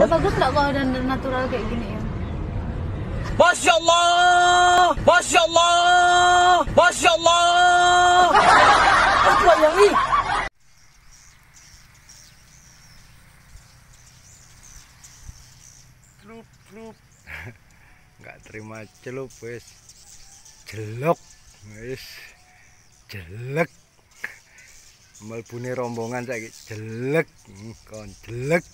Ada bagus nggak kalau dan natural kayak gini ya? Masya Allah, Masya Allah, Masya Allah. Apa yang ini? Celup, celup. Nggak terima celup, wes. Jelok, wes. Jelek. Melbuni rombongan saya jelek, Hmm, kon jelek.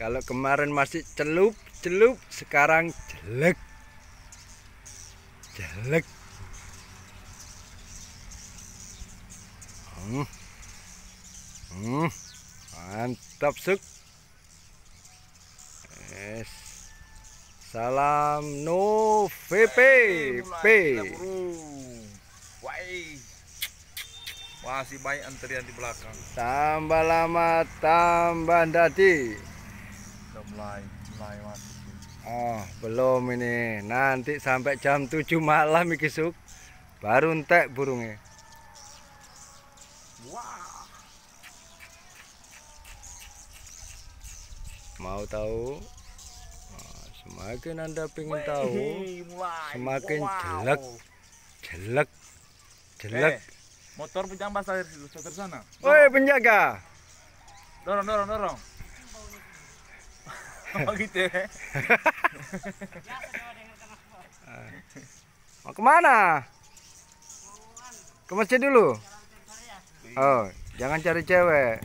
Kalau kemarin masih celup, celup, sekarang jelek. Jelek. Hmm. Hmm. Mantap, Suk. Yes. Salam no VP P. Masih banyak antrian di belakang. Tambah lama tambah dadi. Mulai, mulai masuk. Oh, belum ini. Nanti sampai jam 7 malam iki Suk. Baru entek burungnya. Wah. Mau tahu? Oh, semakin Anda pengen tahu, semakin Wow. jelek. jelek. Jelek. Eh, motor dari situ, sebelah sana. Woi, penjaga. Dorong, dorong, dorong. Oh gitu ya. Mau ke mana? Ke masjid dulu. Oh, jangan cari cewek.